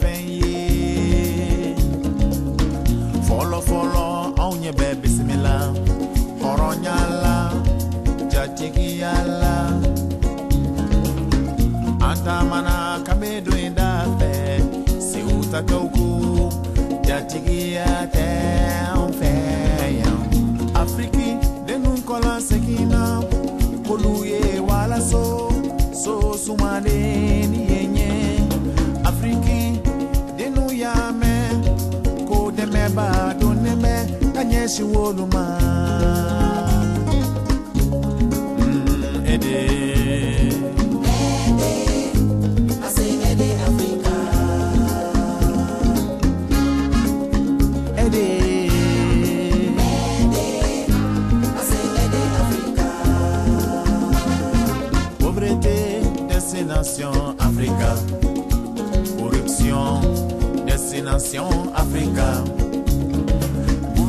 fɛn ye fɔlɔfɔlɔ anw ɲɛ bɛ bisimila hɔrɔnya la jatigiya la an taamana kabe don in da fɛ sew tatɔw ko jatigiya tɛ anw fɛ yan afiriki dennu kɔla seginna k'olu ye walaso so sumalen esi woluma mm, ede. Destination Africa, corruption, destination Africa.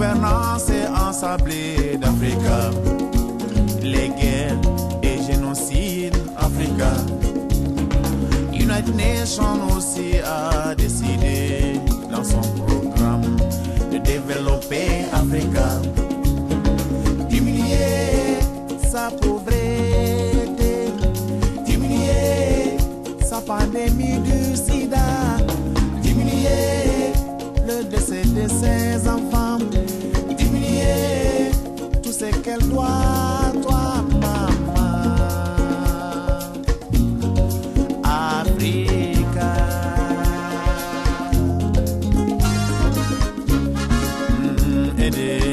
Gouvernance ensablée d'Africa. Les guerres et génocides Africa. United Nations aussi a décidé dans son programme de développer edee.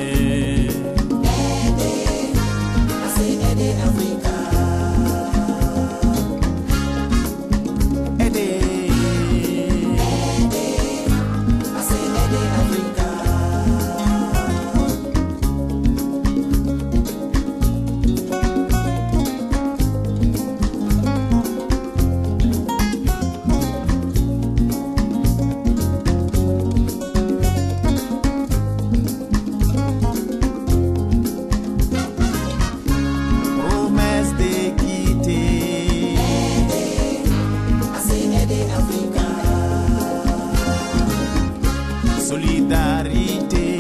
solidarité.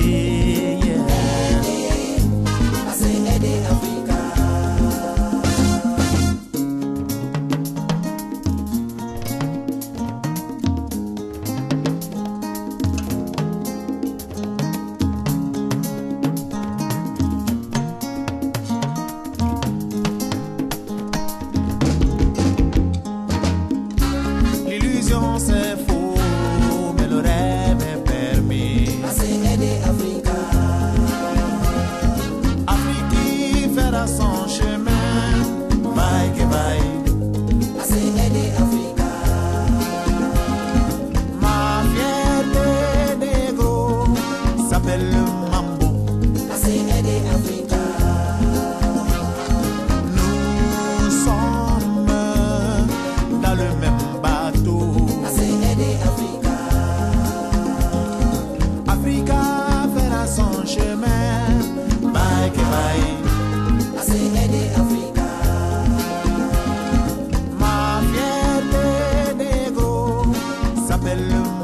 You.